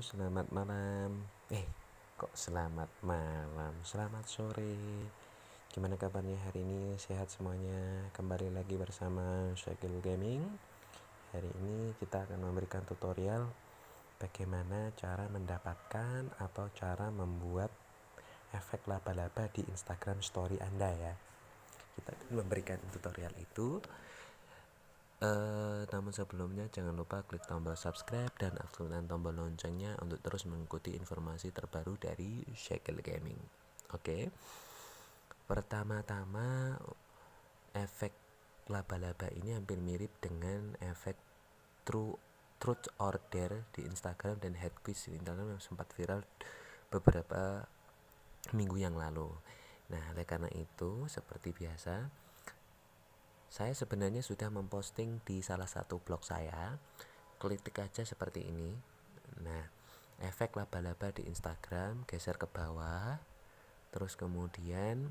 selamat malam. Eh, kok selamat malam? Selamat sore. Gimana kabarnya hari ini? Sehat semuanya? Kembali lagi bersama Shagil Gaming. Hari ini kita akan memberikan tutorial bagaimana cara mendapatkan atau cara membuat efek laba-laba di Instagram Story Anda ya. Kita akan memberikan tutorial itu Uh, namun sebelumnya jangan lupa klik tombol subscribe dan aktifkan tombol loncengnya untuk terus mengikuti informasi terbaru dari Shackle Gaming. Oke. Okay. Pertama-tama efek laba-laba ini hampir mirip dengan efek true truth order di Instagram dan head quiz di Instagram yang sempat viral beberapa minggu yang lalu. Nah, oleh karena itu seperti biasa saya sebenarnya sudah memposting di salah satu blog saya. Klik aja seperti ini. Nah, efek laba-laba di Instagram geser ke bawah. Terus kemudian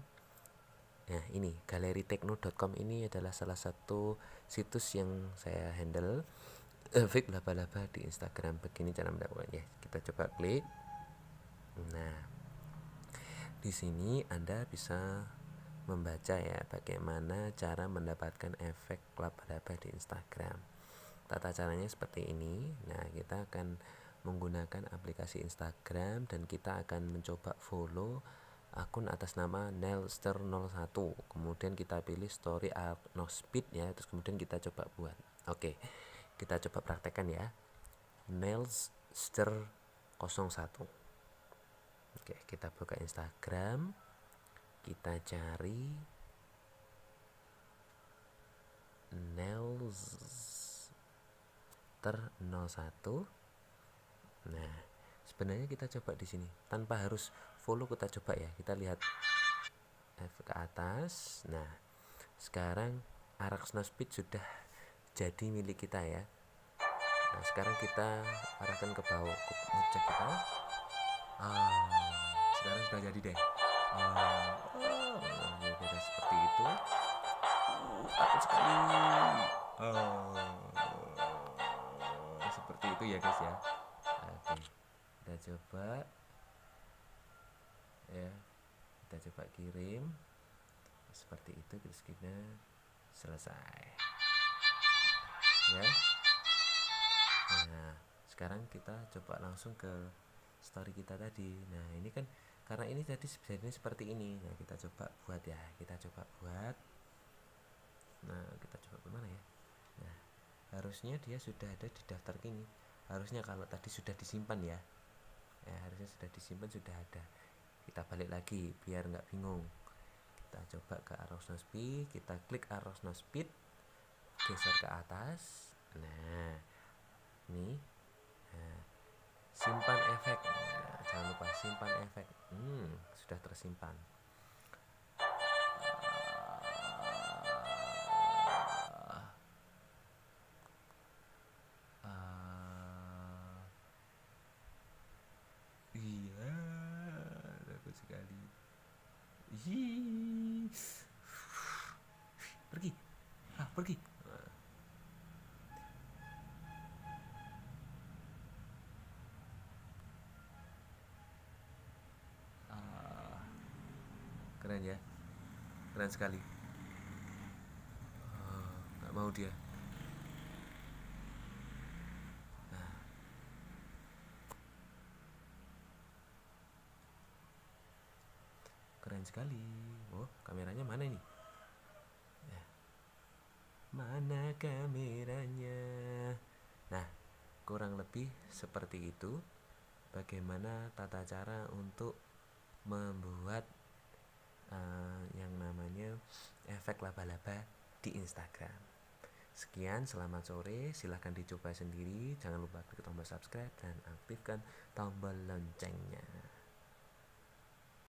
Nah, ini galeritekno.com ini adalah salah satu situs yang saya handle efek laba-laba di Instagram. Begini cara mendapatkannya. Kita coba klik. Nah, di sini Anda bisa membaca ya bagaimana cara mendapatkan efek laba-laba di Instagram. Tata caranya seperti ini. Nah, kita akan menggunakan aplikasi Instagram dan kita akan mencoba follow akun atas nama Nelster01. Kemudian kita pilih story no speed ya, terus kemudian kita coba buat. Oke. Kita coba praktekkan ya. Nelster01. Oke, kita buka Instagram kita cari Nels ter 01 nah sebenarnya kita coba di sini. Tanpa harus follow kita coba ya. Kita lihat F ke atas. Nah sekarang arak speed sudah jadi milik kita ya. Nah sekarang kita arahkan ke bawah ke ngecek kita. Ah sekarang sudah jadi deh oh, beda seperti itu uh, takut sekali. Oh, seperti itu ya guys ya. Oke kita coba. Ya kita coba kirim. Seperti itu terus kita selesai. Ya. Nah sekarang kita coba langsung ke story kita tadi. Nah ini kan karena ini jadi sebenarnya seperti ini. Nah kita coba buat ya. Kita coba buat. Nah kita coba ke mana ya? Nah harusnya dia sudah ada di daftar kini harusnya kalau tadi sudah disimpan ya. Ya harusnya sudah disimpan sudah ada. Kita balik lagi biar nggak bingung. Kita coba ke arrow no speed. Kita klik arrow no speed. Geser ke atas. Nah ini nah, simpan efek. Nah, jangan lupa simpan efek. Hmm, sudah tersimpan. Uh, iya takut sekali. Hi. pergi ah pergi keren ya keren sekali oh, nggak mau dia nah. keren sekali oh kameranya mana ini ya. mana kameranya nah kurang lebih seperti itu bagaimana tata cara untuk membuat uh, yang namanya efek laba-laba di Instagram. Sekian, selamat sore. Silahkan dicoba sendiri. Jangan lupa klik tombol subscribe dan aktifkan tombol loncengnya.